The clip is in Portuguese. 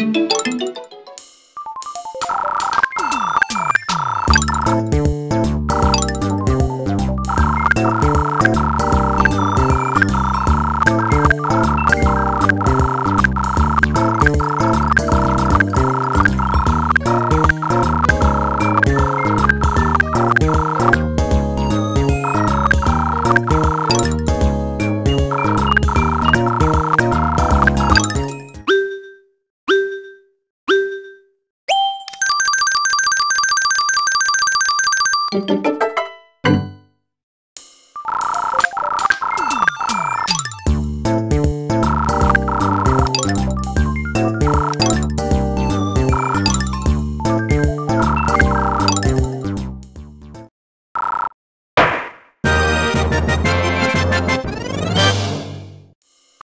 Música